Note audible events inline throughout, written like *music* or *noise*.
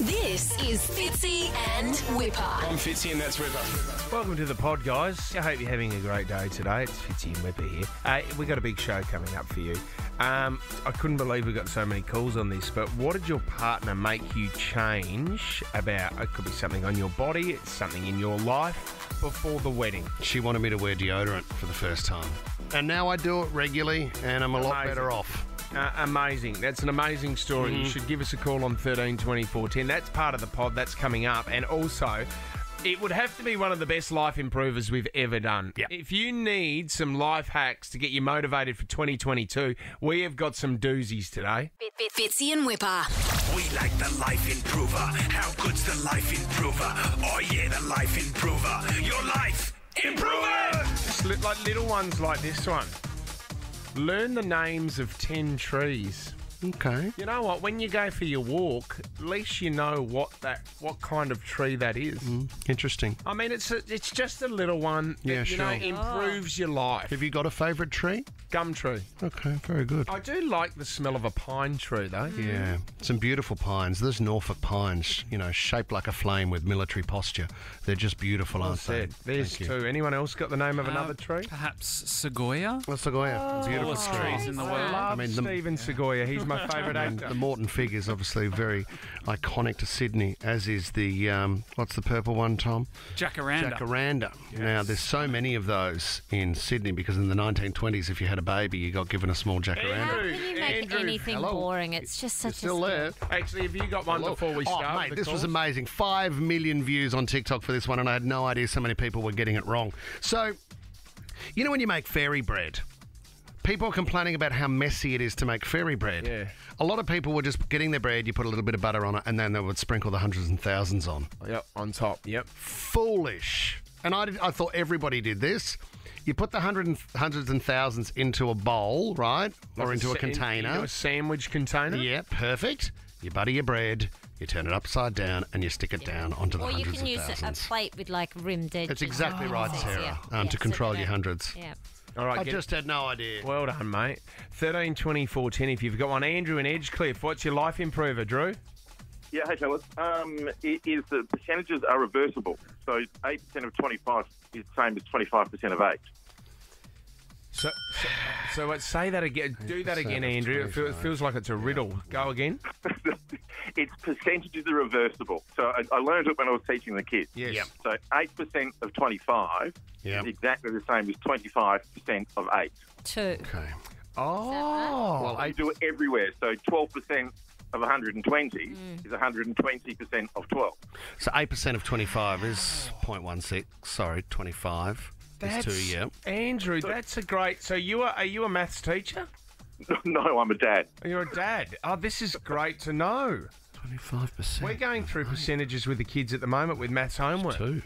This is Fitzy and Whipper. I'm Fitzy and that's Whipper. Welcome to the pod, guys. I hope you're having a great day today. It's Fitzy and Whipper here. Uh, we got a big show coming up for you. Um, I couldn't believe we got so many calls on this, but what did your partner make you change about? It could be something on your body, it's something in your life before the wedding. She wanted me to wear deodorant for the first time. And now I do it regularly and I'm a lot Amazing. better off. Uh, amazing. That's an amazing story. Mm-hmm. You should give us a call on 13 24 10. That's part of the pod that's coming up. And also, it would have to be one of the best life improvers we've ever done. Yep. If you need some life hacks to get you motivated for 2022, we have got some doozies today. Fit- Fitzy and Whipper. We like the life improver. How good's the life improver? Oh yeah, the life improver. Your life improver. Just li- like little ones like this one. Learn the names of 10 trees. Okay. You know what? When you go for your walk, at least you know what that what kind of tree that is. Interesting. I mean, it's a, it's just a little one that Yeah, you know sure. improves your life. Have you got a favourite tree? Gum tree. Okay, very good. I do like the smell of a pine tree, though. Yeah, some beautiful pines. There's Norfolk pines, you know, shaped like a flame with military posture. They're just beautiful, Well aren't said. they? There's Thank you. two. Anyone else got the name of Uh, another tree? Perhaps Segoya. What's the Goya? Beautiful tree. trees in the I world. love mean, the- Stephen Segoya. He's my *laughs* favourite And actor. the Moreton fig is obviously very iconic to Sydney, as is the um, what's the purple one, Tom? Jacaranda. Jacaranda. Now, there's so many of those in Sydney because in the 1920s, if you had a baby, you got given a small jacaranda. How Andrew, can you make Andrew, anything hello. boring? It's just such Still a there? Actually, have you got one Hello. before we start? oh, start? mate, with the this was amazing. Five million views on TikTok for this one, and I had no idea so many people were getting it wrong. So, you know when you make fairy bread? People are complaining about how messy it is to make fairy bread. Yeah. A lot of people were just getting their bread, you put a little bit of butter on it, and then they would sprinkle the hundreds and thousands on. Yep, on top. Yep. Foolish. And I, did, I thought everybody did this. You put the hundred and, hundreds and thousands into a bowl, right? or into a sa- in- container. into a sandwich container. Yeah, perfect. You butter your bread, you turn it upside down, and you stick it down onto the Or you hundreds can of use a, a thousands. plate with like rimmed edges. That's exactly right, Sarah. Yeah. Um, Yeah, to control they your hundreds. Yeah. All right. I get- just had no idea. Well done, mate. 13, 24, 10. If you've got one, Andrew and Edgecliff, what's your life improver, Drew? Yeah, hey fellas. Um, i- is the percentages are reversible. So eight percent of twenty-five is the same as twenty-five percent of eight. So, so, so let's say that again. Do that again, 8% Andrew. It feels, feels like it's a riddle. Go again. *laughs* its percentages are reversible. So I, I learned it when I was teaching the kids. Yes. Yep. So eight percent of twenty-five Yep. is exactly the same as twenty-five percent of eight. Two. Okay. Oh. Well, I do it everywhere. So twelve percent of one hundred and twenty mm. is one hundred and twenty percent of twelve. so 8% of 25 is 0.16. Sorry, 25 That's, is 2, yeah. Andrew, that's a great. So you are? Are you a maths teacher? *laughs* no, I'm a dad. You're a dad. Oh, this is great to know. 25%. We're going through percentages with the kids at the moment with maths homework. 2.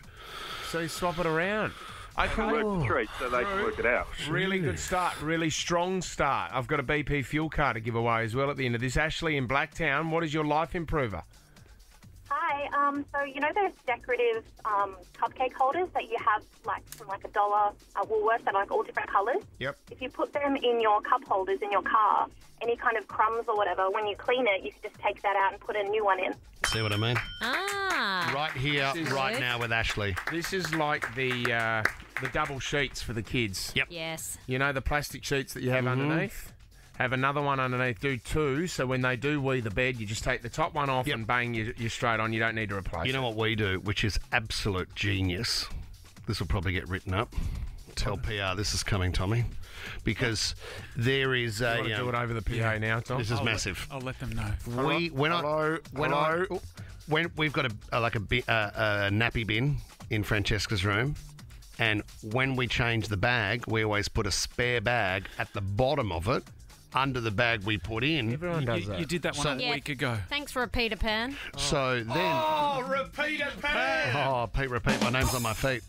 So you swap it around. I Okay. Work the treat so they can work it out. Really good start. Really strong start. I've got a BP fuel car to give away as well at the end of this. Ashley in Blacktown, what is your life improver? Hi. Um, so you know those decorative um, cupcake holders that you have like from like a dollar uh, Woolworths that are like all different colours. Yep. If you put them in your cup holders in your car, any kind of crumbs or whatever, when you clean it, you can just take that out and put a new one in. See what I mean? Ah. Right here, This is right good. now with Ashley. This is like the uh, the double sheets for the kids. Yep. Yes. You know the plastic sheets that you have Mm-hmm. underneath? Have another one underneath. Do two, so when they do wee the bed, you just take the top one off Yep. and bang, you, you're straight on. You don't need to replace You know it. what we do, which is absolute genius? This will probably get written up. Tell PR this is coming, Tommy, because there is You a. want to do um, it over the PA now, Tom? this is massive. I'll let them know. We when Hello? I when Hello? I when we've got a, a like a, bi- uh, a nappy bin in Francesca's room, and when we change the bag, we always put a spare bag at the bottom of it, under the bag we put in. Everyone does You, that. you did that one So- a Yeah. week ago. Thanks for a Peter Pan. So then. Oh, repeat it, Pat! Oh, Pete, repeat. My name's on my feet.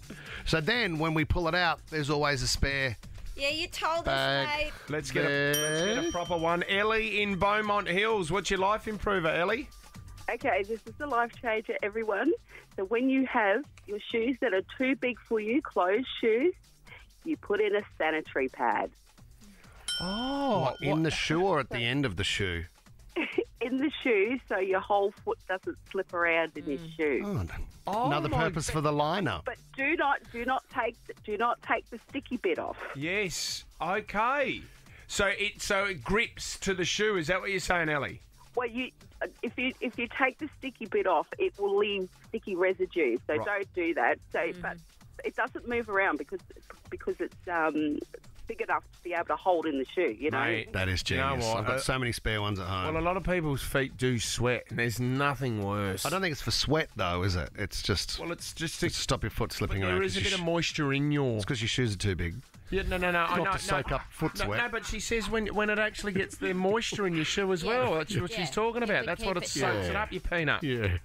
So then, when we pull it out, there's always a spare Yeah, you told bag. Let's get, a, let's get a proper one. Ellie in Beaumont Hills. What's your life improver, Ellie? Okay, this is the life changer, everyone. So when you have your shoes that are too big for you, closed shoes, you put in a sanitary pad. Oh, What, in the shoe or at the end of the shoe? *laughs* in the shoe so your whole foot doesn't slip around in this hmm. shoe. Oh, Oh Another my purpose for the liner. But do not do not take the, do not take the sticky bit off. Yes. Okay. So it so it grips to the shoe. Is that what you're saying, Ellie? Well, you uh, if you if you take the sticky bit off, it will leave sticky residue. So Right. don't do that. So, hmm. but it doesn't move around because because it's um, big enough to be able to hold in the shoe. You know. Mate, That is You know genius. what? I've got Uh, so many spare ones at home. Well, a lot of people's feet do sweat, and there's nothing worse. I don't think it's for sweat though, is it? It's just Well, it's just to to stop your foot But slipping around. There is a bit your of moisture in your. It's because your shoes are too big. Yeah, no, no, no. I Not know, to soak no, up foot no, sweat. No, but she says when when it actually gets the moisture in your shoe as *laughs* well. That's what she's talking about. we That's what keep it it soaks dry. it up, your peanut. Yeah.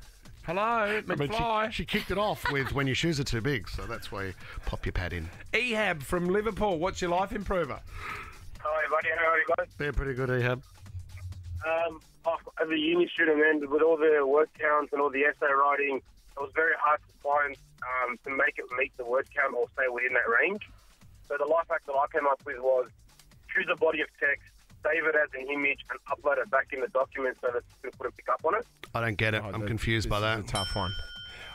Hello, I mean, McFly. she, she kicked it off with when your shoes are too big, so that's why you pop your pad in. Ehab from Liverpool. What's your life improver? Hi, buddy. How are you guys? They're pretty good, Ehab. Um, as a uni student, man, with all the word counts and all the essay writing, it was very hard to find um, to make it meet the word count or stay within that range. So the life hack that I came up with was choose a body of text, save it as an image, and upload it back in the document so that people couldn't pick up on it. I don't get it. Oh, I'm the- confused by this that. is a tough one.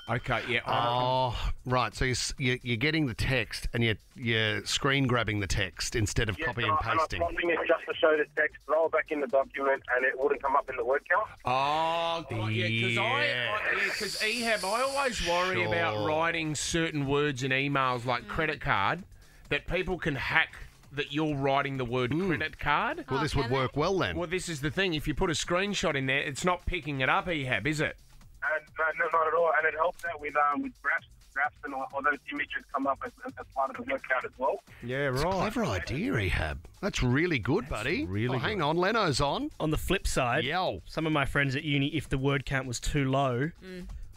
Okay, yeah. Oh, right. So you're, you're, you're getting the text and you're, you're screen grabbing the text instead of Yes, copy and and I- and pasting. I'm cropping it just to show the text, roll back in the document, and it wouldn't come up in the word count. Oh, God, yeah, because I, Yes. I, yeah, 'cause Ehab, I always worry about writing certain words in emails like credit card that people can hack that you're writing the word credit card. Well, this would can they? work well then. Well, this is the thing. If you put a screenshot in there, it's not picking it up, Ehab, is it? And uh, no, not at all. And it helps out with um, with graphs, graphs, and all, all those images come up as, as part of the word count as well. Yeah, right. Clever idea, Ehab. That's really good, buddy. really oh, hang on. Leno's on. On the flip side, Yo. some of my friends at uni, if the word count was too low,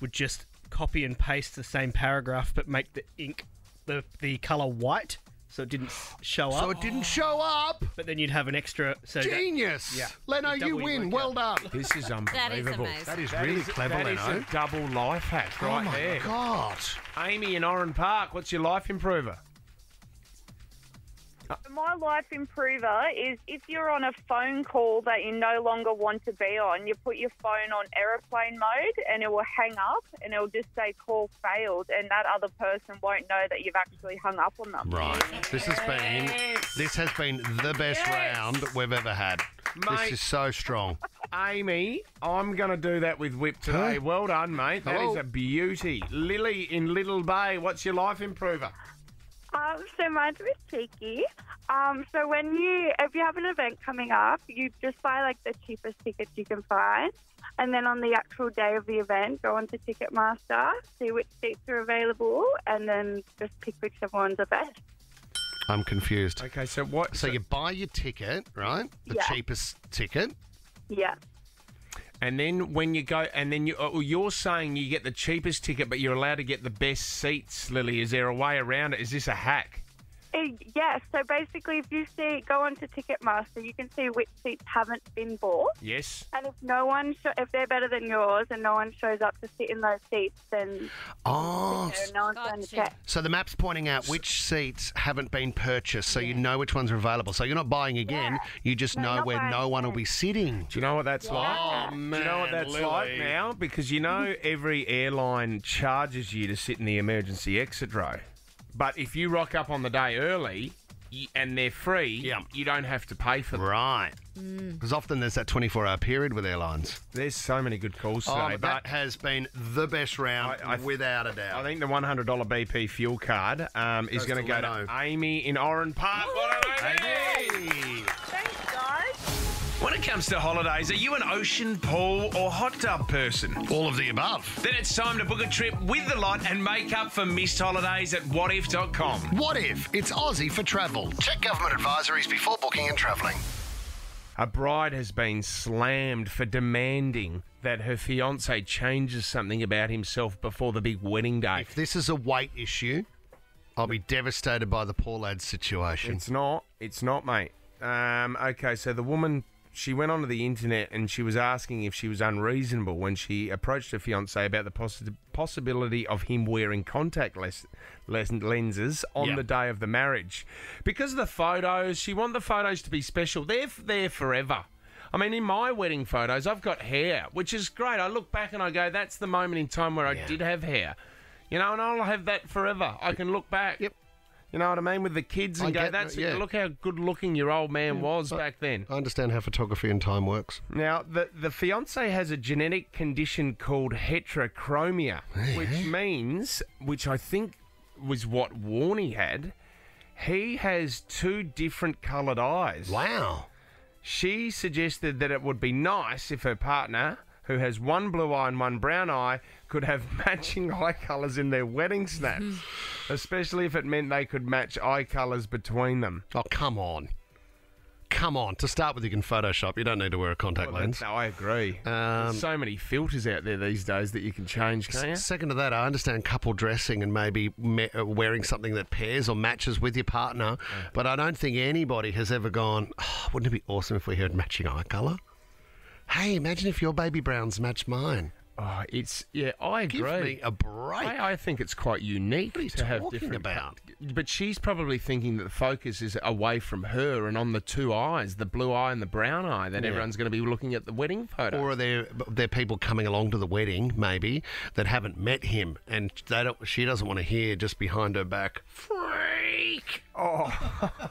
would just copy and paste the same paragraph but make the ink, the, the colour white so it didn't show up. So it didn't show up. but then you'd have an extra. So that- Genius. yeah. Leno, You you win. work Well done. This is unbelievable. amazing. That is really is- clever, That is Leno. a double life hack oh right there. oh my there. God. Amy in Oran Park, what's your life improver? My life improver is if you're on a phone call that you no longer want to be on, you put your phone on aeroplane mode and it will hang up and it will just say call failed and that other person won't know that you've actually hung up on them. Right. This has been this has been the best round we've ever had. Mate. This is so strong. Amy, I'm going to do that with Whip today. Huh? Well done, mate. That is Hello. a beauty. Lily in Little Bay, what's your life improver? Um, so mine's a bit cheeky. Um, so when you, if you have an event coming up, you just buy like the cheapest tickets you can find, and then on the actual day of the event, go onto Ticketmaster, see which seats are available, and then just pick whichever one's the best. I'm confused. Okay, so what? So you buy your ticket, right? The Yeah. cheapest ticket. Yeah. And then when you go, and then you, oh, you're saying you get the cheapest ticket, but you're allowed to get the best seats, Lily. Is there a way around it? Is this a hack? Uh, Yes, so basically, if you see go onto Ticketmaster, you can see which seats haven't been bought, Yes. and if no one, sho- if they're better than yours, and no one shows up to sit in those seats, then Oh, you know, no one's going to Gotcha. check. so the map's pointing out which seats haven't been purchased, so you know which ones are available. So you're not buying again. Yeah. You just No, know not where buying no one will again. be sitting. Do you know what that's like? Oh, Do you know what that's Lily. like now? Because you know every airline charges you to sit in the emergency exit row. But if you rock up on the day early y- and they're free, Yeah. you don't have to pay for them. Right. Because often there's that 24 hour period with airlines. There's so many good calls Oh, today, but but that has been the best round I- I- without a doubt. I think the $100 BP fuel card um, is Goes going to to go Leno. to Amy in Oran Park. What a lady! Thanks, guys. When it comes to holidays, are you an ocean, pool, or hot tub person? All of the above. Then it's time to book a trip with the lot and make up for missed holidays at Wotif.com. What if it's Aussie for travel? Check government advisories before booking and travelling. A bride has been slammed for demanding that her fiance changes something about himself before the big wedding day. If this is a weight issue, I'll be devastated by the poor lad's situation. It's not. It's not, mate. Um, okay, so the woman she went onto the internet and she was asking if she was unreasonable when she approached her fiance about the possi- possibility of him wearing contact lens, lens- lenses on Yeah. the day of the marriage. Because of the photos, she wanted the photos to be special. They're f- there forever. I mean, in my wedding photos, I've got hair, which is great. I look back and I go, that's the moment in time where I did have hair. You know, and I'll have that forever. I can look back. Yep. You know what I mean? With the kids and I go, get- that's yeah. look how good looking your old man was back then. I understand how photography and time works. Now, the, the fiance has a genetic condition called heterochromia, which means, which I think was what Warney had, he has two different coloured eyes. Wow. She suggested that it would be nice if her partner, who has one blue eye and one brown eye, could have *laughs* matching eye colours in their wedding snaps, especially if it meant they could match eye colours between them. Oh, come on. Come on. To start with, you can Photoshop. You don't need to wear a contact Well, lens. that's- no, I agree. Um, There's so many filters out there these days that you can change, can't you? Second to that, I understand couple dressing and maybe me- uh, wearing something that pairs or matches with your partner, but I don't think anybody has ever gone, "Oh, wouldn't it be awesome if we had matching eye colour? Hey, imagine if your baby browns match mine. Oh, it's yeah, I agree. Give me a break. I, I think it's quite unique What are you to have talking different about? But she's probably thinking that the focus is away from her and on the two eyes, the blue eye and the brown eye. That Yeah. everyone's going to be looking at the wedding photo. Or are there there people coming along to the wedding maybe that haven't met him and they don't she doesn't want to hear just behind her back freak. Oh. *laughs*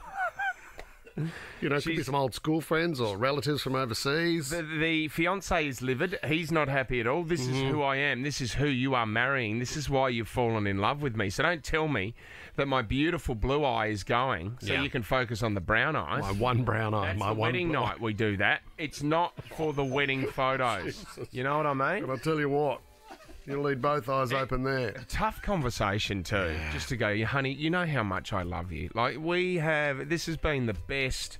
*laughs* You know, could be some old school friends or relatives from overseas. The, the fiance is livid. He's not happy at all. This is Mhm. who I am. This is who you are marrying. This is why you've fallen in love with me. So don't tell me that my beautiful blue eye is going so Yeah. you can focus on the brown eyes. My one brown eye, That's my the one wedding night we do that. It's not for the wedding *laughs* photos. You know what I mean? But I tell you what, you'll need both eyes eh, open there. Tough conversation too. Just to go, "Yeah, honey, you know how much I love you. Like we have. This has been the best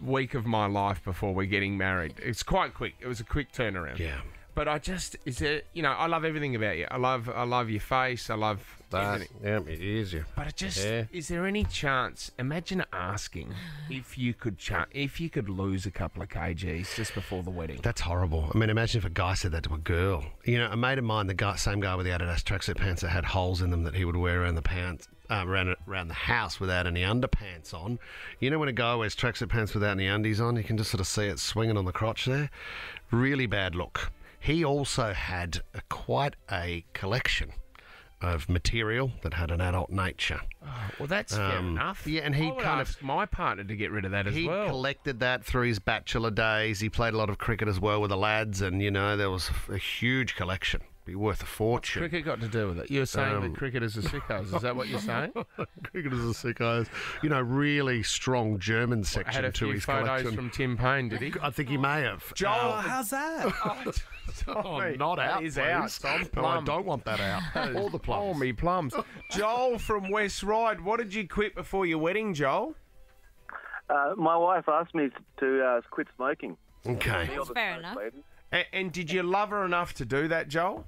week of my life before we're getting married. It's quite quick. It was a quick turnaround. Yeah. But I just is it you know I love everything about you. I love I love your face. I love That, everything. yeah, it is you. But it just Yeah. is there any chance? Imagine asking if you could cha- if you could lose a couple of kgs just before the wedding. That's horrible. I mean, imagine if a guy said that to a girl. You know, a mate of mine, the guy, same guy with the Adidas tracksuit pants that had holes in them that he would wear around the pants, uh, around around the house without any underpants on. You know, when a guy wears tracksuit pants without any undies on, you can just sort of see it swinging on the crotch there. Really bad look. He also had a, quite a collection of material that had an adult nature. Well, that's fair Um, enough. yeah, and he kind of- my partner to get rid of that as he well. He collected that through his bachelor days. He played a lot of cricket as well with the lads, and you know there was a huge collection. Be worth a fortune. cricket got to do with it? You're saying Um, that cricketers are sickos. *laughs* Is that what you're saying? *laughs* Cricket Cricketers are sickos. You know, really strong German section Had a to few his photos collection. from Tim Paine, did he? I think he may have. Joel, Uh, how's that? *laughs* Oh, Mate, not that out. is out. Tom No, I don't want that out. All the plums. All me plums. Joel from West Ryde, what did you quit before your wedding, Joel? Uh, my wife asked me to uh, quit smoking. Okay. That's fair enough. And, and did you love her enough to do that, Joel?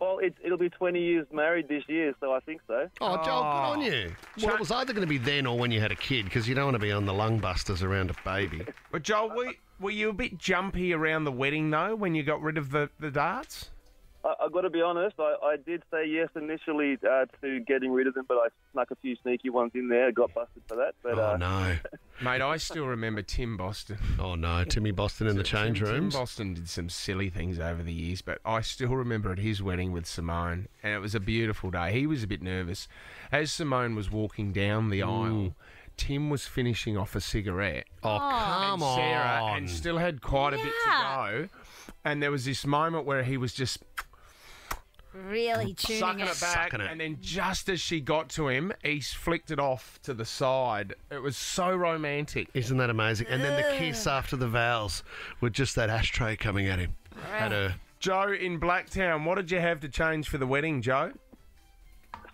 Well, it, it'll be 20 years married this year, so I think so. Oh, Joel, good oh. on you. Well, it was either going to be then or when you had a kid, because you don't want to be on the lung busters around a baby. But Joel, were, were you a bit jumpy around the wedding though when you got rid of the, the darts? I, I've got to be honest, I, I did say yes initially uh, to getting rid of them, but I snuck a few sneaky ones in there, got busted for that. But Oh, uh, no. *laughs* Mate, I still remember Tim Boston. Oh, no. Timmy Boston in the change Tim, Tim. Boston did some silly things over the years, but I still remember at his wedding with Simone, and it was a beautiful day. He was a bit nervous. As Simone was walking down the aisle, Tim was finishing off a cigarette. Oh, come and Sarah, on. and still had quite a bit to go. And there was this moment where he was just Really tuning sucking it. it back, and then just as she got to him, he flicked it off to the side. It was so romantic. Isn't that amazing? And then the kiss after the vows with just that ashtray coming at him. At her. Joe in Blacktown, what did you have to change for the wedding, Joe?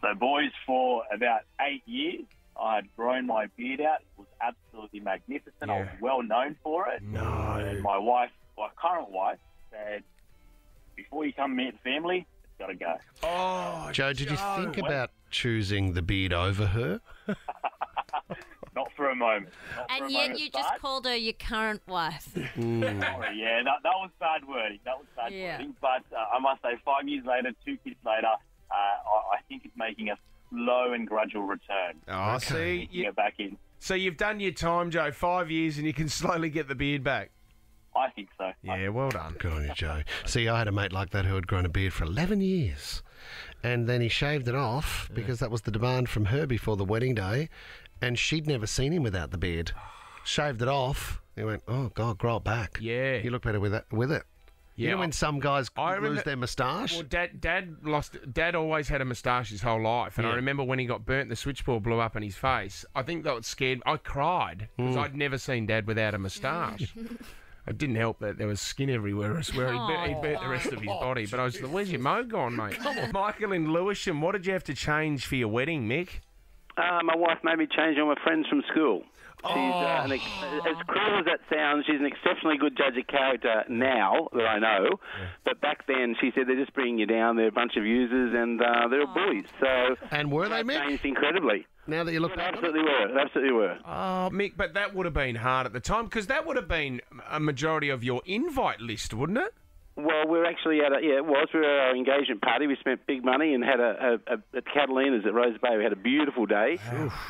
So, boys, for about eight years, I had grown my beard out. It was absolutely magnificent. I was well known for it. No. And my wife, my current wife, said, before you come meet the family, it's got to go. Oh, Joe, did you Joe. think about choosing the beard over her? *laughs* Not for a moment. Not And a yet moment, you just called her your current wife. Sorry, yeah, that, that was bad wording. That was bad Yeah. wording. But uh, I must say, five years later, two kids later, uh, I, I think it's making a slow and gradual return. Oh, see, Getting it back in. So you've done your time, Joe. Five years, and you can *laughs* slowly get the beard back. I think so. Yeah, well done. Good on you, Joe. See, I had a mate like that who had grown a beard for 11 years. And then he shaved it off because that was the demand from her before the wedding day. And she'd never seen him without the beard. Shaved it off. He went, oh, God, grow it back. Yeah. You look better with it. With it. You Yeah, know when some guys I lose remember- their moustache? Well, dad, dad lost. Dad always had a moustache his whole life, and I remember when he got burnt, the switchboard blew up in his face. I think that scared. I cried because Mm. I'd never seen dad without a moustache. *laughs* It didn't help that there was skin everywhere, as well. he burnt, he burnt the rest of his body. But I was like, "Where's your mo gone, mate?" *laughs* Michael in Lewisham, what did you have to change for your wedding, Mick? Uh, my wife made me change all my friends from school. She's uh, an ex- as cruel as that sounds. She's an exceptionally good judge of character now that I know, but back then she said they're just bringing you down. They're a bunch of users and uh, they're bullies. So and were they, Mick? Changed incredibly. Now that you look They absolutely were. Absolutely were. Oh, Mick, but that would have been hard at the time because that would have been a majority of your invite list, wouldn't it? Well, we were actually at a yeah, it was. We were at our engagement party. We spent big money and had a, a, a at Catalina's at Rose Bay. We had a beautiful day,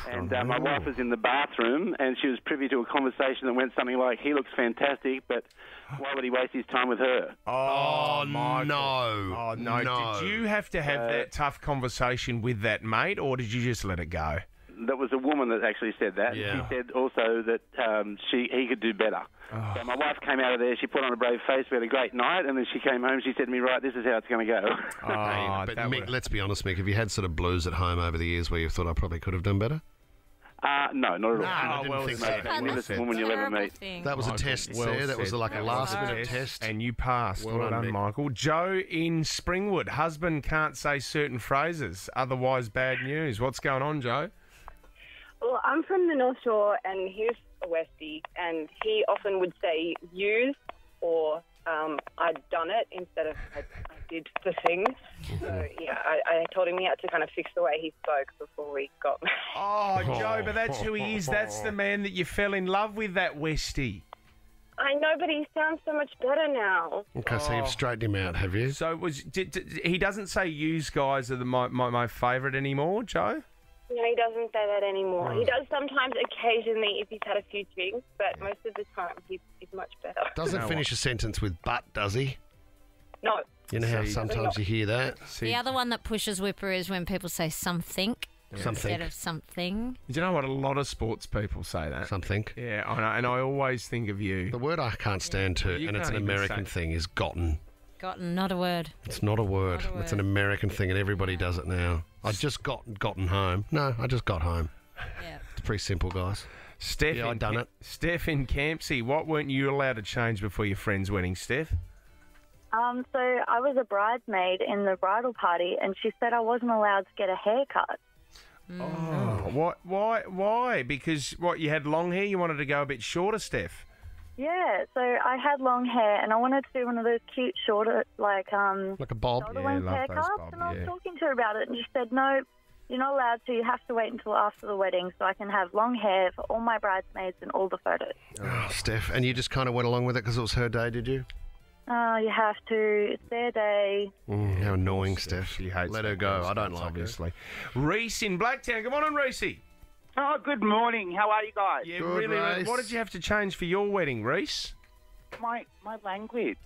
and uh, my wife was in the bathroom, and she was privy to a conversation that went something like, "He looks fantastic, but why would he waste his time with her?" Oh, no. Oh, no. No. Did you have to have Uh, that tough conversation with that mate, or did you just let it go? That was a woman that actually said that. Yeah. She said also that um, she he could do better. Oh. So my wife came out of there. She put on a brave face. We had a great night, and then she came home. She said to me, "Right, this is how it's going to go." *laughs* Oh, but Mick, let's be honest, Mick. Have you had sort of blues at home over the years where you thought I probably could have done better? Uh, no, not at all. No, I didn't well think said. so. Well Well said. woman you'll ever meet. That was a Michael, test, well sir. That was said. like a last was minute test. And you passed. Well Well, done, done, Mick. Michael. Joe in Springwood. Husband can't say certain phrases, otherwise bad news. What's going on, Joe? Well, I'm from the North Shore, and he's a Westie, and he often would say "use" or um, "I'd done it" instead of "I, I did the thing." So yeah, I, I told him he had to kind of fix the way he spoke before we got *laughs* married. Oh, Joe, but that's who he is. That's the *laughs* man that you fell in love with, that Westie. I know, but he sounds so much better now. Okay, so you've straightened him out, have you? So was did, did- he doesn't say "use guys" are the, my, my my favourite anymore, Joe? No, he doesn't say that anymore. He does sometimes, occasionally, if he's had a few drinks, but most of the time he's, he's much better. Doesn't finish a sentence with "but," does he? No. You know how See, sometimes you hear that. The other one that pushes Whipper is when people say something Something. instead of something. Do you know what? A lot of sports people say that. Something. Yeah, I know, and I always think of you. The word I can't stand too, You and it's an can't even American say- thing, is "gotten." Gotten, not a word. It's not a word. Not a It's an. American thing, and everybody does it now. I just got gotten home. No, I just got home. Yeah. It's pretty simple, guys. Steph, Yeah, I in done Ca- it. Steph in Campsie, what weren't you allowed to change before your friend's wedding, Steph? Um, so I was a bridesmaid in the bridal party, and she said I wasn't allowed to get a haircut. Oh, what? Why? Why? Because what? You had long hair. You wanted to go a bit shorter, Steph. Yeah, so I had long hair, and I wanted to do one of those cute, shorter, like um, Like a bob. shoulder Yeah, length love those haircuts. bob, and I was yeah. talking to her about it, and she said, "No, you're not allowed to. You have to wait until after the wedding, so I can have long hair for all my bridesmaids and all the photos." Oh, Steph, and you just kind of went along with it because it was her day, did you? Oh, you have to. It's their day. Mm, how annoying, Steph. She hates Let her go. I don't stuff, like obviously. Reese in Blacktown. Come on, in, Reese. Oh, good morning. How are you guys? Yeah, really. What did you have to change for your wedding, Reese? My my language.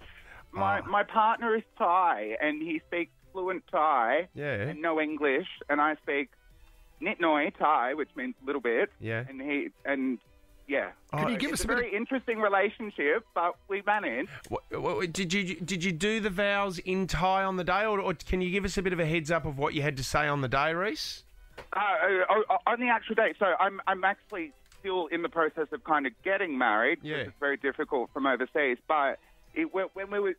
My ah. my partner is Thai, and he speaks fluent Thai Yeah. and no English, and I speak Nitnoi Thai, which means little bit. Yeah. And he and yeah. Oh, Could you give it's us a a bit very interesting relationship, but we managed. What, what, did you did you do the vows in Thai on the day, or, or can you give us a bit of a heads up of what you had to say on the day, Reese? Uh, uh, uh, on the actual date, so I'm I'm actually still in the process of kind of getting married, Yeah. it's very difficult from overseas, but. It, when when we were,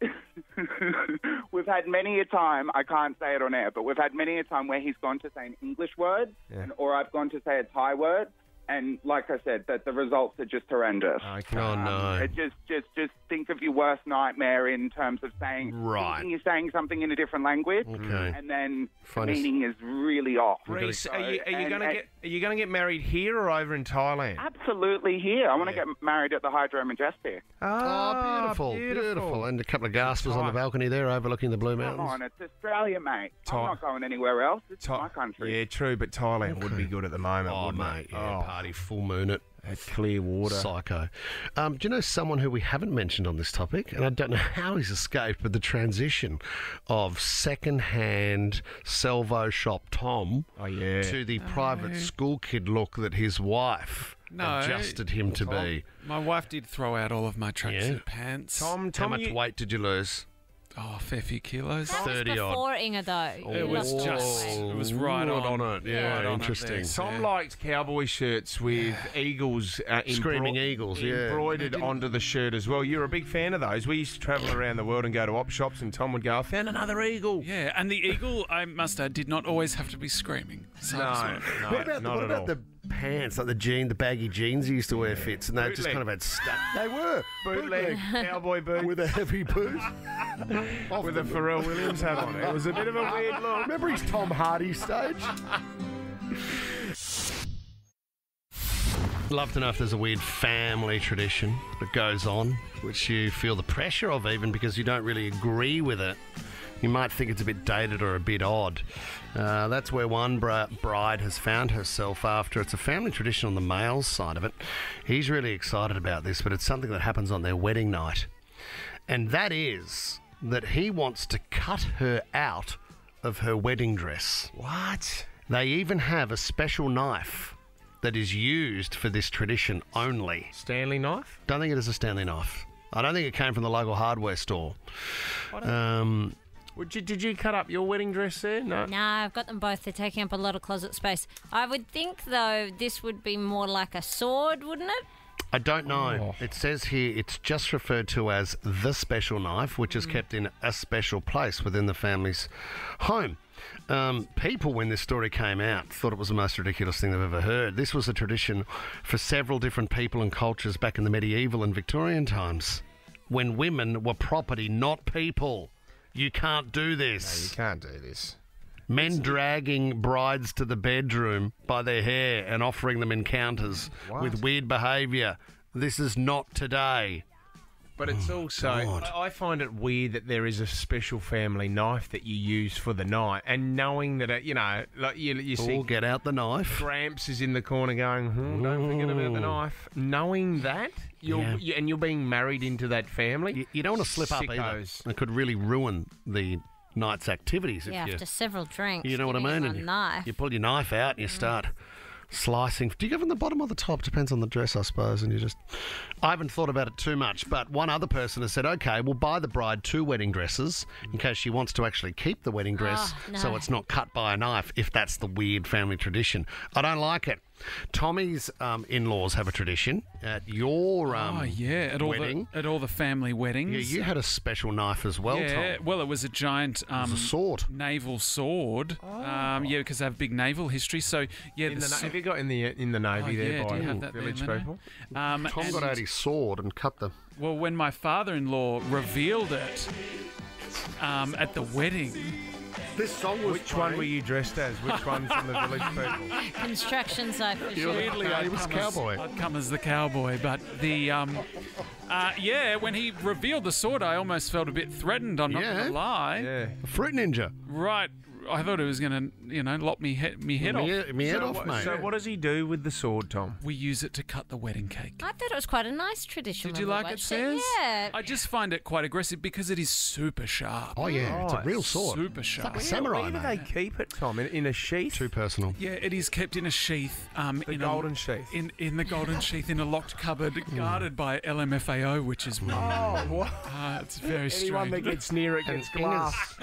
*laughs* we've had many a time. I can't say it on air, but we've had many a time where he's gone to say an English word, Yeah. and, or I've gone to say a Thai word, and like I said, that the results are just horrendous. Okay. Oh, no. Um, it just, just, just think of your worst nightmare in terms of saying, Right. you're saying something in a different language, Okay. and then Find the meaning is really off. Reese, are you, are you And- going to and- get are you going to get married here or over in Thailand? Absolutely here. I want to get married at the Hydro Majestic. Oh, beautiful, beautiful, And a couple of gaspers on the balcony there overlooking the Blue Mountains. Come Mountains. on, it's Australia, mate. Thai- I'm not going anywhere else. It's Thai- my country. Yeah, true, but Thailand would be good at the moment, Oh, wouldn't mate, it? yeah, oh. Party full moon it. That clear water. Psycho. Um, do you know someone who we haven't mentioned on this topic? And I don't know *laughs* how he's escaped, but the transition of second-hand salvo shop Tom oh, yeah. to the Oh, private yeah. school kid look that his wife No, adjusted him to Tom, be. My wife did throw out all of my tracksuit Yeah. pants. Tom, How much weight did you lose? Oh, a fair few kilos. That was before Inga, though. It was just, it was right, Right on. on it. Yeah, Right on it interesting. there, Tom yeah. liked cowboy shirts with eagles, uh, Screaming eagles, yeah. embroidered onto the shirt as well. You're a big fan of those. We used to travel around the world and go to op shops, and Tom would go, "I found another eagle." Yeah, and the eagle, I must add, did not always have to be screaming. So I just No, wanted- no, what about, the, not what at about all. the pants, like the jean, the baggy jeans he used to wear fits, and they just kind of had stuff. They were bootleg cowboy boots with a heavy boot, *laughs* with a Pharrell Williams hat on. It was a bit of a weird look. Remember his Tom Hardy stage? Love to know if there's a weird family tradition that goes on, which you feel the pressure of, even because you don't really agree with it. You might think it's a bit dated or a bit odd. Uh, that's where one bri- bride has found herself after it's a family tradition on the male side of it. He's really excited about this, but it's something that happens on their wedding night. And that is that he wants to cut her out of her wedding dress. What? They even have a special knife that is used for this tradition only. Stanley knife? Don't think it is a Stanley knife. I don't think it came from the local hardware store. Um, Would you, did you cut up your wedding dress there? No. No, I've got them both. They're taking up a lot of closet space. I would think, though, this would be more like a sword, wouldn't it? I don't know. Oh. It says here it's just referred to as the special knife, which Mm. is kept in a special place within the family's home. Um, people, when this story came out, thought it was the most ridiculous thing they've ever heard. This was a tradition for several different people and cultures back in the medieval and Victorian times, when women were property, not people. You can't do this. No, you can't do this. Men dragging brides to the bedroom by their hair and offering them encounters What? with weird behaviour. This is not today. But it's also, God. I I find it weird that there is a special family knife that you use for the night, and knowing that, it, you know, like you, you see, Oh, get out the knife. Gramps is in the corner going, hmm, "Don't forget about the knife." Knowing that, you're Yeah. you, and you're being married into that family, You, you don't want to slip up either. Sickos. It could really ruin the night's activities. Yeah, if you, after several drinks. you know what I giving mean? him And you, knife. you pull your knife out and you start slicing. Do you go from the bottom or the top? Depends on the dress, I suppose. And you just. I haven't thought about it too much, but one other person has said, okay, we'll buy the bride two wedding dresses in case she wants to actually keep the wedding dress Oh, so it's not cut by a knife, if that's the weird family tradition. I don't like it. Tommy's um, in laws have a tradition at your um, oh yeah, at all wedding. the at all the family weddings. Yeah, you had a special knife as well, yeah, Tom. well, it was a giant um, a sword. naval sword. Um, yeah, because they have big naval history. So yeah, in the the, na- so- have you got in the in the navy Oh, there yeah, by do have that there, village Leno? people? Um, Tom got out his sword and cut them. Well, when my father-in-law revealed it um, at the wedding, This song was Which one were you dressed as? Which *laughs* one from the village people? Construction site for sure. weirdly No, I'd he was come cowboy. As, I'd come as the cowboy, but the um, uh, yeah, when he revealed the sword, I almost felt a bit threatened. I'm not Yeah. gonna lie. Yeah. Fruit Ninja. Right, I thought it was gonna, you know, lop me he- me head off. Me, me head so, off, what, mate. so what does he do with the sword, Tom? We use it to cut the wedding cake. I thought it was quite a nice tradition. Did you like it, watched Says? Yeah. I just find it quite aggressive because it is super sharp. Oh yeah, it's a real sword. Super It's sharp. like a samurai, Where do mate. they keep it, Tom? In, in a sheath? Too personal. Yeah, it is kept in a sheath. Um, The in golden a, sheath. In in the golden *laughs* sheath in a locked cupboard, guarded by LMFAO, which is Oh, what? uh, it's very Anyone that strange. gets near it gets glass.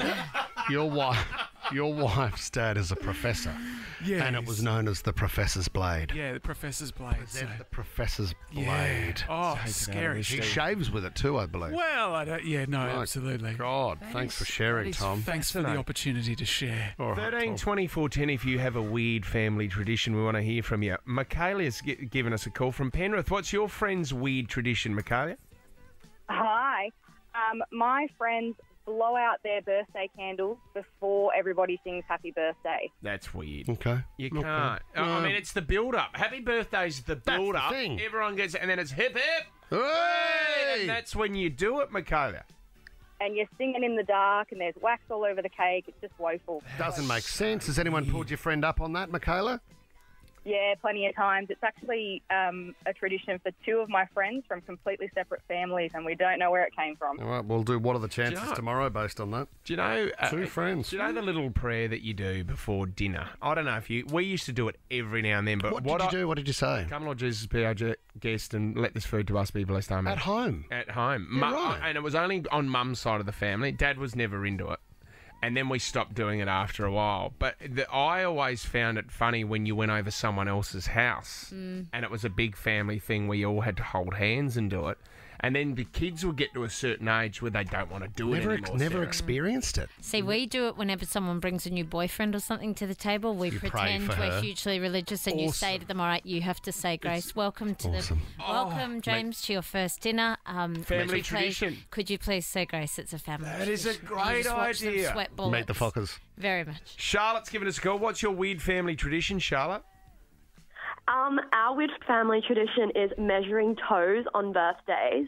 Your wife, your *laughs* wife's dad is a professor, Yeah, and it was known as the Professor's Blade. Yeah, the professor's blade. So. The Professor's Yeah. Blade. Oh, Take it out of scary. He Steve. shaves with it too, I believe. Well, I don't. Yeah, no, My absolutely. God, thanks for sharing, Tom. Thanks for the opportunity to share. All right, 13 Tom. 24 10 if you have a weird family tradition we want to hear from you michaelia's gi- given us a call from penrith what's your friend's weird tradition michaelia Hi. Um, my friends blow out their birthday candles before everybody sings happy birthday. that's weird Okay. you Okay. can't I- i mean it's the build up happy birthday's the the build up thing. everyone gets and then it's hip hip Hey! and that's when you do it michaelia And you're singing in the dark and there's wax all over the cake. It's just woeful. Doesn't make sense. Has anyone pulled your friend up on that, Michaela? Yeah, plenty of times. It's actually um, a tradition for two of my friends from completely separate families, and we don't know where it came from. All right, we'll do what are the chances you know- tomorrow based on that? Do you know uh, Two friends. Do you know the little prayer that you do before dinner? I don't know if you. We used to do it every now and then, but What what, did you do? What did you say? Come, Lord Jesus, be our guest, and let this food to us be blessed. Amen. At home. At home. Yeah, Mu- right. And it was only on Mum's side of the family. Dad was never into it. And then we stopped doing it after a while. But the, I always found it funny when you went over someone else's house Mm. and it was a big family thing where you all had to hold hands and do it. And then the kids will get to a certain age where they don't want to do Never, it ex- anymore. never Sarah. experienced it. See, we do it whenever someone brings a new boyfriend or something to the table. We You pretend we're her. hugely religious, and you say to them, "All right, you have to say grace. welcome to awesome. the welcome, James, to your first dinner. Um, could Family you please- Could you please say grace? It's a family. That is a tradition. great You just watch them idea. Sweat Meet bullets. the fuckers. Very much. Charlotte's given us a call. What's your weird family tradition, Charlotte? Um, our weird family tradition is measuring toes on birthdays.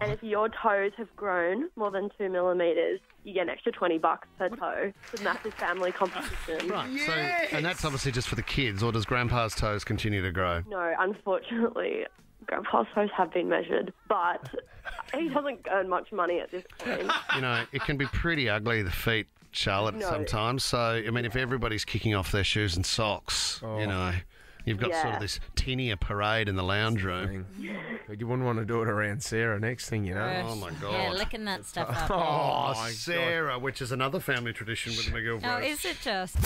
And if your toes have grown more than two millimetres, you get an extra 20 bucks per toe. It's a massive family competition. Right. So, and that's obviously just for the kids, or does Grandpa's toes continue to grow? No, unfortunately, Grandpa's toes have been measured, but he doesn't earn much money at this point. *laughs* You know, it can be pretty ugly, the feet, Charlotte, No. sometimes. So, I mean, if everybody's kicking off their shoes and socks, you know, you've got sort of this tinnier parade in the lounge room. You wouldn't want to do it around Sarah. Next thing you know. Oh, my God. Yeah, licking that stuff up. *laughs* Oh, my Sarah, which is another family tradition with the McGill Oh, brothers. is it just?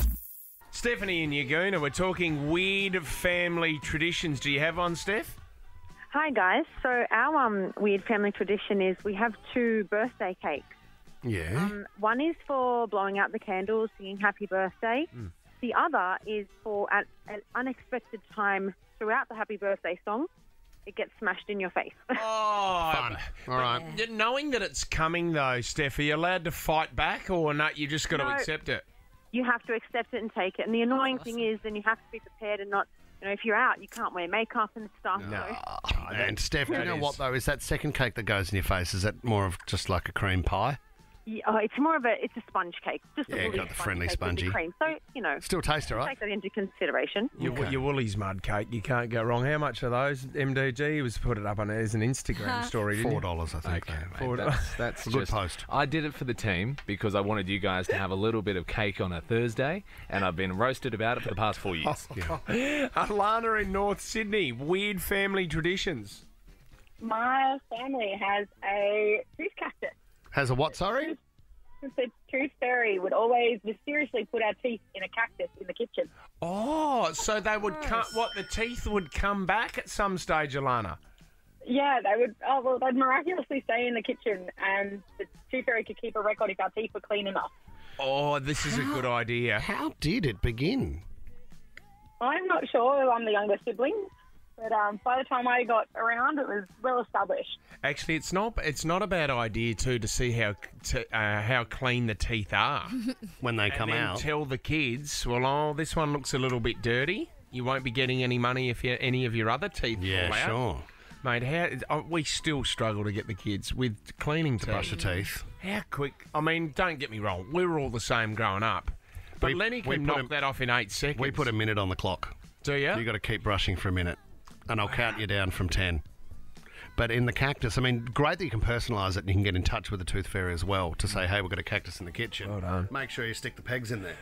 Stephanie and Yagoona, we're talking weird family traditions. Do you have one, Steph? Hi guys. So our um, weird family tradition is we have two birthday cakes. Yeah. Um, one is for blowing out the candles, singing happy birthday. Hmm. The other is for at an unexpected time throughout the happy birthday song, it gets smashed in your face. Oh, *laughs* Fun. All right. But knowing that it's coming, though, Steph, are you allowed to fight back or not? You just got to accept it. you have to accept it and take it. And the annoying thing is, then you have to be prepared and not. You know, if you're out, you can't wear makeup and stuff. So. And Steph, do you know is- what though? Is that second cake that goes in your face? Is that more of just like a cream pie? Yeah, oh, it's more of a it's a sponge cake, just Yeah, a woolly got the friendly cake with spongy. cream. So you know, Still taste all right. take that into consideration. Your, your Woolies mud cake, you can't go wrong. How much are those? MDG was put it up on as an Instagram *laughs* story. didn't you? Four dollars, I think. Okay, mate, Four that's, that's *laughs* A good just, post. I did it for the team because I wanted you guys to have a little bit of cake on a Thursday, and I've been roasted about it for the past four years. *laughs* Alana in North Sydney, weird family traditions. My family has a tooth cactus. Has a what? Sorry. The tooth fairy would always mysteriously put our teeth in a cactus in the kitchen. Oh, so they would cut what the teeth would come back at some stage, Alana. Yeah, they would. Oh well, they'd miraculously stay in the kitchen, and the tooth fairy could keep a record if our teeth were clean enough. Oh, this is a good idea. How did it begin? I'm not sure. I'm the younger sibling, but um, by the time I got around, it was well established. Actually, it's not. It's not a bad idea too to see how t- uh, how clean the teeth are *laughs* when they come and then out. Tell the kids, well, oh, this one looks a little bit dirty. You won't be getting any money if you, any of your other teeth Yeah, fall out. sure. Mate, how oh, we still struggle to get the kids with cleaning To teeth. brush your teeth. How quick? I mean, don't get me wrong. We were all the same growing up, but We- Lenny we can put knock a- that off in eight seconds. We put a minute on the clock. Do you? You got to keep brushing for a minute, and I'll count you down from ten. But in the cactus, I mean, great that you can personalise it and you can get in touch with the tooth fairy as well to say, hey, we've got a cactus in the kitchen. Well done. Make sure you stick the pegs in there.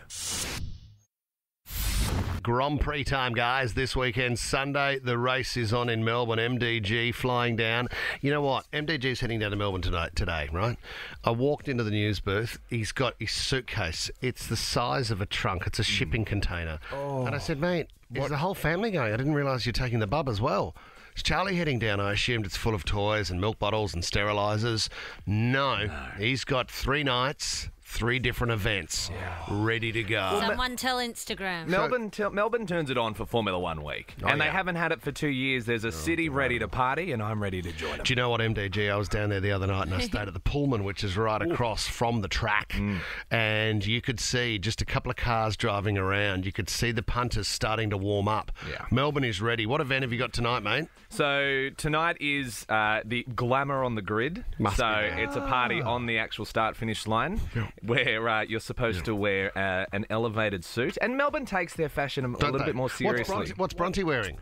Grand Prix time, guys. This weekend, Sunday, the race is on in Melbourne. MDG flying down. You know what? MDG's heading down to Melbourne tonight, today, right? I walked into the news booth. He's got his suitcase. It's the size of a trunk. It's a shipping container. Oh. And I said, mate, is the whole family going? I didn't realise you're taking the bub as well. Is Charlie heading down? I assumed it's full of toys and milk bottles and sterilisers. No, he's got three nights, three different events ready to go. Someone tell Instagram. Melbourne, t- Melbourne turns it on for Formula One week, Oh, and they yeah. haven't had it for two years. There's a city ready to party, and I'm ready to join them. Do you know what, MDG? I was down there the other night and I *laughs* stayed at the Pullman, which is right across from the track. Mm. And you could see just a couple of cars driving around. You could see the punters starting to warm up. Yeah. Melbourne is ready. What event have you got tonight, mate? So tonight is uh, the glamour on the grid. Must so be. it's a party on the actual start finish line. Where uh, you're supposed to wear uh, an elevated suit, and Melbourne takes their fashion a, Don't little they? bit more What's seriously. Bronte, what's Bronte wearing?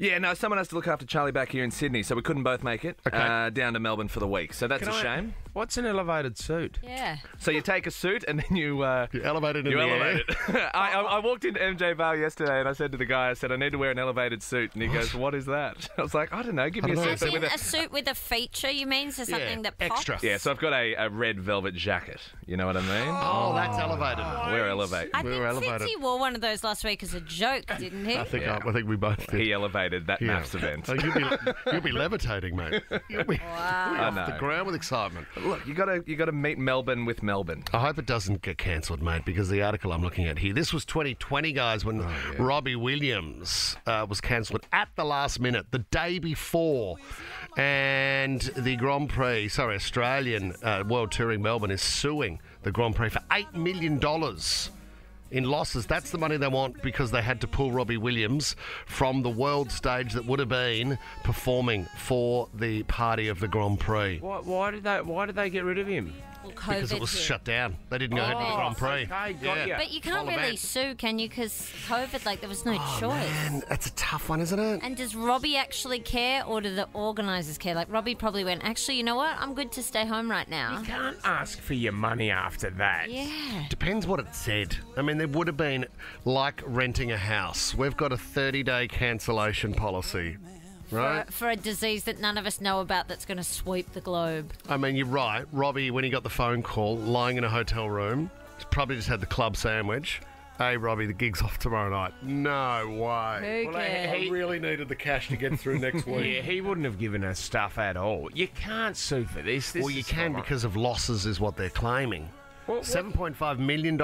Yeah, no, someone has to look after Charlie back here in Sydney, so we couldn't both make it uh, down to Melbourne for the week. So that's Can a I- shame. What's an elevated suit? Yeah. So you take a suit and then you uh, you elevate it you elevate air. it. *laughs* I, I, I walked into MJ Bale yesterday and I said to the guy, I said I need to wear an elevated suit, and he goes, "What is that?" *laughs* I was like, "I don't know. Give me a As suit with a suit with a feature, you mean? So something that pops? Yeah, so I've got a, a red velvet jacket. You know what I mean? Oh, that's elevated. We're elevated. I think Fitzy wore one of those last week as a joke, didn't he? I think I, I think we both did. He elevated that Yeah. maths event. Oh, you'll, be, you'll be levitating, mate. You'll be, *laughs* Wow. be off the ground with excitement. Look, you gotta you gotta meet Melbourne with Melbourne. I hope it doesn't get cancelled, mate, because the article I'm looking at here. This was 2020, guys, when Robbie Williams uh, was cancelled at the last minute, the day before. And the Grand Prix, sorry, Australian uh, World Touring Melbourne is suing the Grand Prix for $8 million in losses. That's the money they want because they had to pull Robbie Williams from the world stage that would have been performing for the party of the Grand Prix. Why, why did they? Why did they get rid of him? Well, Because it was hit. shut down. They didn't go ahead with the Oh, Grand Prix. okay, got ya. But you can't Whole really sue, can you? Because COVID, like, there was no oh, choice. Oh, Man, that's a tough one, isn't it? And does Robbie actually care, or do the organisers care? Like Robbie probably went, actually, you know what? I'm good to stay home right now. You can't ask for your money after that. Yeah. Depends what it said. I mean, there would have been like renting a house. We've got a 30 day cancellation policy, right? For, for a disease that none of us know about that's going to sweep the globe. I mean, you're right. Robbie, when he got the phone call, lying in a hotel room, he's probably just had the club sandwich. Hey, Robbie, the gig's off tomorrow night. No way. Who Well, I- I really needed the cash to get through next *laughs* week. Yeah, he wouldn't have given us stuff at all. You can't sue for this. this well, you is can not- because of losses, is what they're claiming. What- what- $7.5 million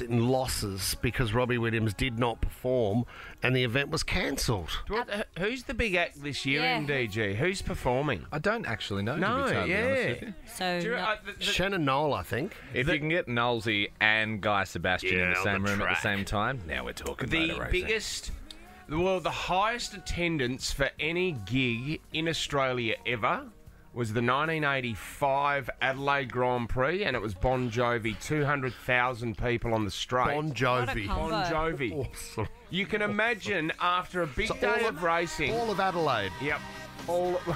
in losses because Robbie Williams did not perform and the event was cancelled. What- who's the big act this year Yeah. in DG? Who's performing? I don't actually know. No, to be totally honest yeah. with you. So you- uh, the- the- Shannon Noll, I think. If you can get Nolsey and Guy Sebastian in the same the room at the same time, now we're talking the motor racing. biggest, well, the highest attendance for any gig in Australia ever was the 1985 Adelaide Grand Prix, and it was Bon Jovi. 200,000 people on the straight. Bon Jovi. Bon Jovi. Awesome. You can imagine after a big So day all of, of- racing. All of Adelaide. Yep. All. *laughs*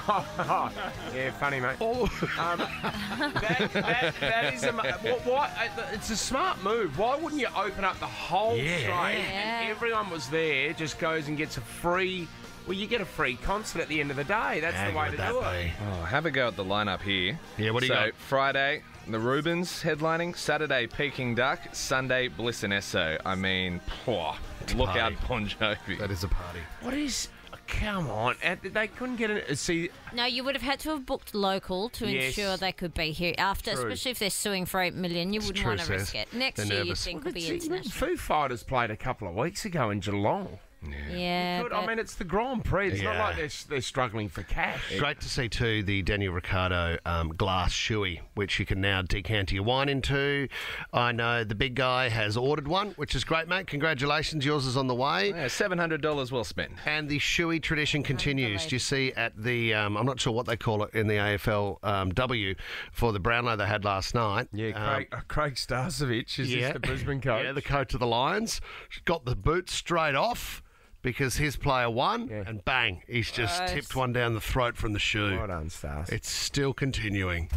yeah, funny mate. All Um, that, that, that is a. What, what, uh, it's a smart move. Why wouldn't you open up the whole Yeah. straight Yeah. and everyone was there, just goes and gets a free. Well, you get a free concert at the end of the day. That's How the way to would do it. Oh, have a go at the lineup here. Yeah, what do you so, got? Friday, the Rubens headlining. Saturday, Peking Duk. Sunday, Bliss and Eso. I mean, pwah, look party. out, Bon Jovi. That is a party. What is? Come on, they couldn't get it. See, no, you would have had to have booked local to Yes. ensure they could be here after, True. especially if they're suing for eight million. You wouldn't want to risk it. Next They're year, you'd nervous. think would be See, international. Foo Fighters played a couple of weeks ago in Geelong. Yeah, Good. I mean, it's the Grand Prix. It's not like they're, they're struggling for cash. Great to see too the Daniel Ricciardo um, glass shoey, which you can now decant your wine into. I know the big guy has ordered one, which is great, mate. Congratulations, yours is on the way. Yeah, $700 well spent. And the shoey tradition continues. Do you see at the, um, I'm not sure what they call it in the AFL um, W for the Brownlow they had last night. Yeah, Um, Craig, uh, Craig Starcevich is this the Brisbane coach. Yeah, the coach of the Lions. Got the boot straight off because his player won, Yeah. and bang, he's just Gross. tipped one down the throat from the shoe. Well done, Stars. It's still continuing.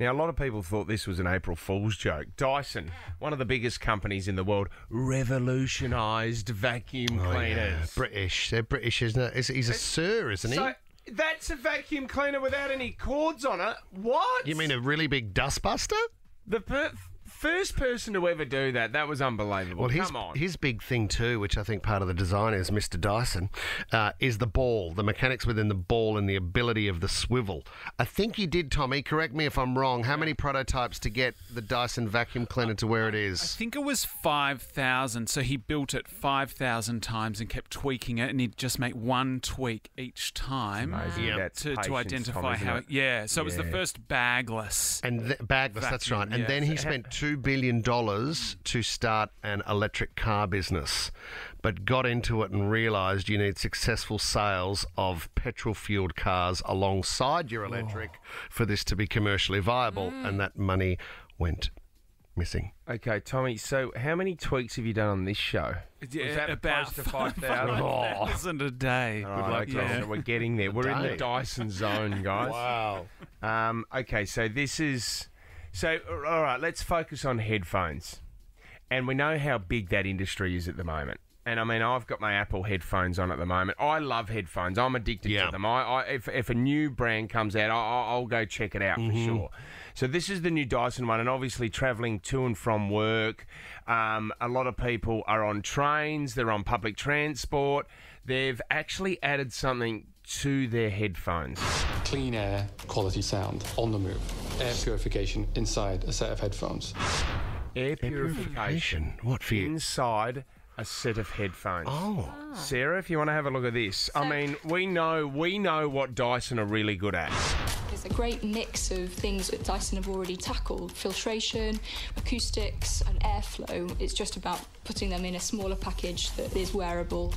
Now, a lot of people thought this was an April Fool's joke. Dyson, one of the biggest companies in the world, revolutionised vacuum Oh, cleaners. yeah. British. They're British, isn't it? He's a sir, isn't he? So, that's a vacuum cleaner without any cords on it. What? you mean a really big dustbuster? the per- first person to ever do that? That was unbelievable. Well, his, Come on. his big thing too, which I think part of the design is Mr. Dyson, uh, is the ball, the mechanics within the ball and the ability of the swivel. I think he did, Tommy. Correct me if I'm wrong. How many prototypes to get the Dyson vacuum cleaner to where it is? I think it was 5,000. So he built it 5,000 times and kept tweaking it, and he'd just make one tweak each time amazing. Yeah. That's to, to identify Tom, how. it? yeah, so it was the first bagless. And th- bagless, that's right. And yeah. then he spent *laughs* two billion dollars to start an electric car business, but got into it and realised you need successful sales of petrol-fueled cars alongside your electric for this to be commercially viable, and that money went missing. Okay, Tommy. So, how many tweaks have you done on this show? Yeah, Was that about close to five thousand? *laughs* a day. All right, Good okay, yeah. so we're getting there. We're in the. *laughs* Dyson zone, guys. Wow. Um, okay, so this is so. All right, let's focus on headphones, and we know how big that industry is at the moment. And I mean, I've got my Apple headphones on at the moment. I love headphones. I'm addicted to them. I, I if, if a new brand comes out, I, I- I'll go check it out for sure. So this is the new Dyson one, and obviously travelling to and from work. Um, a lot of people are on trains. They're on public transport. They've actually added something to their headphones. Clean air, quality sound, on the move. Air purification inside a set of headphones. Air purification. What for you? Inside a set of headphones. Oh. Ah. Sarah, if you want to have a look at this. I mean, we know we know what Dyson are really good at. There's a great mix of things that Dyson have already tackled filtration, acoustics, and airflow. It's just about putting them in a smaller package that is wearable.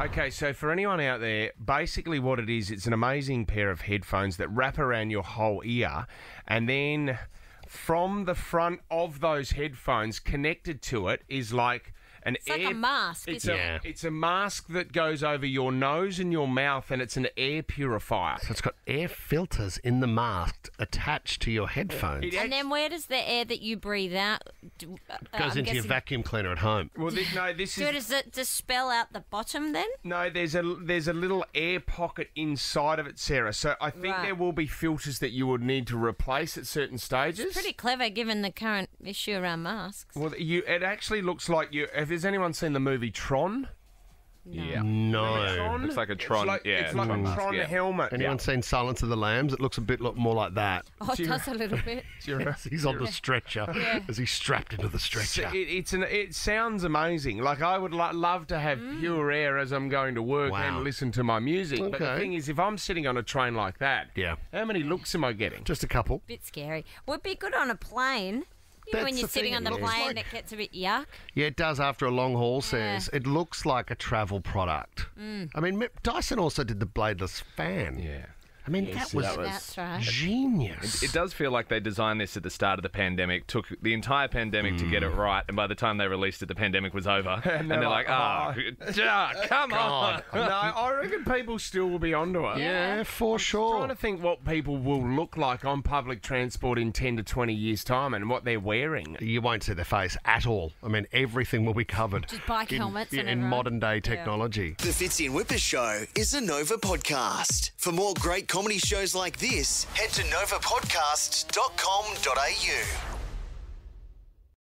Okay, so for anyone out there, basically what it is, it's an amazing pair of headphones that wrap around your whole ear, and then from the front of those headphones, connected to it, is like an It's like a mask, It's isn't a it? it's a mask that goes over your nose and your mouth, and it's an air purifier. So it's got air filters in the mask attached to your headphones. And then where does the air that you breathe out do, uh, Goes I'm into your vacuum cleaner at home. Well, thi- no, this So is does it dispel out the bottom then? No, there's a there's a little air pocket inside of it, Sarah. So I think Right. there will be filters that you would need to replace at certain stages. Pretty clever given the current issue around masks. Well, you it actually looks like you. Have has anyone seen the movie Tron? Yeah. No. Tron? Looks like a Tron. It's like, yeah, it's like a mask, Tron yeah. helmet. Anyone seen Silence of the Lambs? It looks a bit look more like that. Oh, it does a little bit. *laughs* He's on the stretcher Yeah. as he's strapped into the So stretcher. it, it's an. It sounds amazing. Like I would lo- love to have Mm. pure air as I'm going to work Wow. and listen to my music. But the thing is, if I'm sitting on a train like that, yeah, how many looks am I getting? Just a couple. Bit scary. Would be good on a plane. You know, when you're sitting thing, on the plane, like- it gets a bit yuck. Yeah, it does after a long haul, says. It looks like a travel product. Mm. I mean, Dyson also did the bladeless fan. Yeah. I mean, Yes, that was that was- That's right. genius. It, it does feel like they designed this at the start of the pandemic, took the entire pandemic to get it right, and by the time they released it, the pandemic was over. *laughs* and, they're like, ah, ah, *laughs* come on. *laughs* no, I reckon people still will be onto it. Yeah, for sure. trying to think what people will look like on public transport in 10 to 20 years' time and what they're wearing. You won't see their face at all. I mean, everything will be covered. Just bike in, helmets in, and in modern day Yeah. technology. The Fitzy and Whippers Show is a Nova podcast. For more great comedy shows like this, head to novapodcast.com.au.